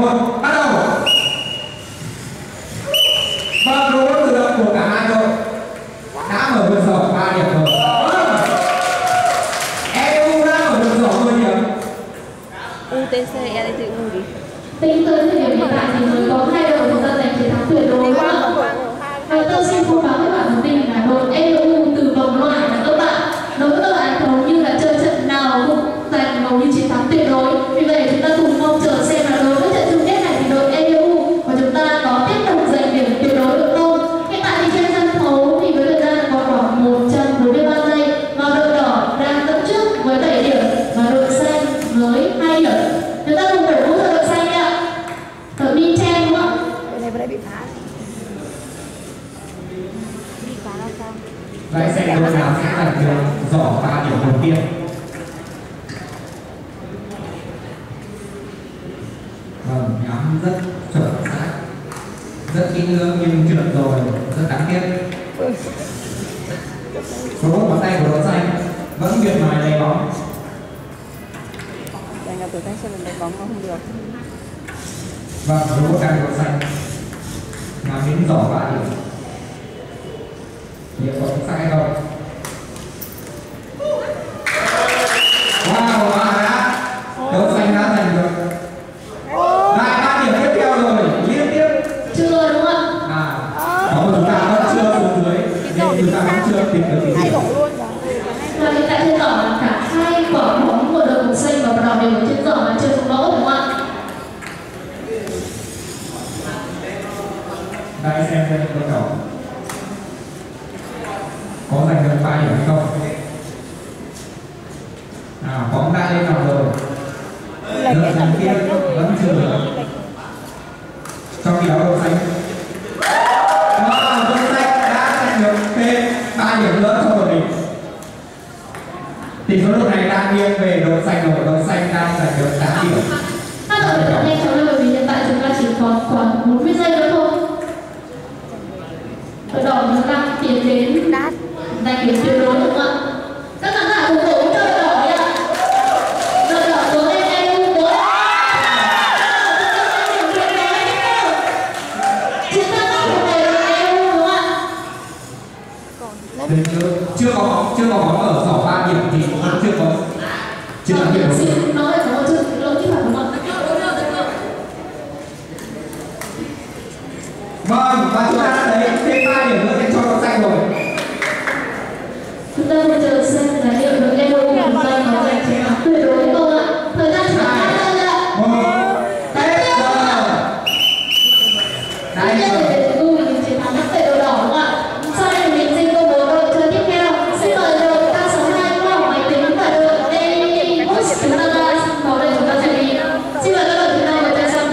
một bắt đầu vâng đúng tự động của cả hai đội đã mở vượt sổ ba điểm rồi EU đã mở vượt sổ 10 điểm UTC EDTU đi Tính tới thời điểm Vậy xem đội nào sẽ giành được giỏ ba điểm đầu tiên. Vâng, nhóm rất chuẩn xác. Rất kỹ lưỡng nhưng trượt rồi, rất đáng tiếc. Số ngón tay của đội xanh vẫn miệt mài lấy bóng. Dành gặp tuổi thanh xuân đánh bóng không được. Vâng, số một tay của đội xanh. Làm đến giỏ ba điểm Liệu có chính xác hay không? Wow, và đã Đội xanh đã giành được. Lại ba điểm tiếp theo rồi. Liên tiếp. Chưa đúng không ạ? à có một chúng ta vẫn chưa xuống dưới. Nên chúng ta vẫn chưa tìm được Và hiện tại trên giỏ là cả hai quả bóng của đội màu xanh và đỏ đều ở trên giỏ là chưa trúng lỗ đúng không ạ? đây xem xem đầu có giành được ba điểm hay không? À bóng đã lên lòng rồi? Kia lệch nhá vẫn chưa được. trong khi đó đội xanh đội xanh đã giành được thêm ba điểm nữa cho đội mình tỷ số lúc này đang nghiêng về đội xanh rồi đội xanh đang giành được 8 điểm. Các đội phải nhanh chóng lên bởi vì hiện tại chúng ta chỉ còn khoảng 40 giây nữa chúng ta tiến đến giành được tuyệt đối không ạ? Rất khán giả cùng cổ cho đội đỏ ạ. Đội đỏ cố lên em cùng cố. Chúng ta có một đội đỏ đúng không ạ? Chưa có chưa có bóng ở sổ ba điểm thì vẫn chưa có chưa có điểm.